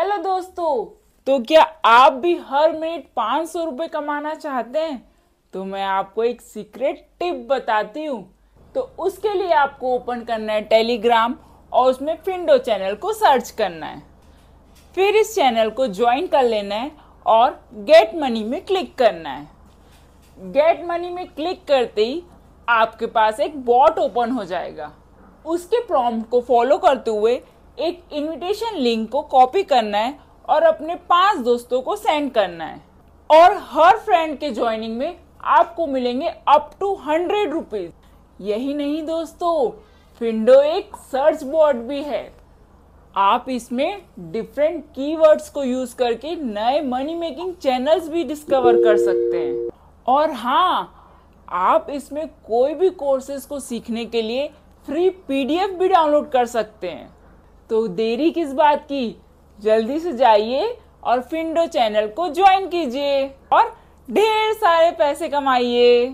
Hello दोस्तों। तो क्या आप भी हर मिनट पाँच सौ रुपये कमाना चाहते हैं? तो मैं आपको एक सीक्रेट टिप बताती हूँ। तो उसके लिए आपको ओपन करना है टेलीग्राम और उसमें फिंडो चैनल को सर्च करना है। फिर इस चैनल को ज्वाइन कर लेना है और गेट मनी में क्लिक करना है। गेट मनी में क्लिक करते ही आपके पास एक बॉट ओपन हो जाएगा। उसके प्रॉम्प्ट को फॉलो करते हुए एक इनविटेशन लिंक को कॉपी करना है और अपने पाँच दोस्तों को सेंड करना है। और हर फ्रेंड के ज्वाइनिंग में आपको मिलेंगे अप टू हंड्रेड रुपीज़ यही नहीं दोस्तों फिंडो एक सर्च बोर्ड भी है। आप इसमें डिफरेंट कीवर्ड्स को यूज़ करके नए मनी मेकिंग चैनल्स भी डिस्कवर कर सकते हैं। और हाँ आप इसमें कोई भी कोर्सेज को सीखने के लिए फ्री पीडीएफ भी डाउनलोड कर सकते हैं। तो देरी किस बात की? जल्दी से जाइए और फिंडो चैनल को ज्वाइन कीजिए और ढेर सारे पैसे कमाइए।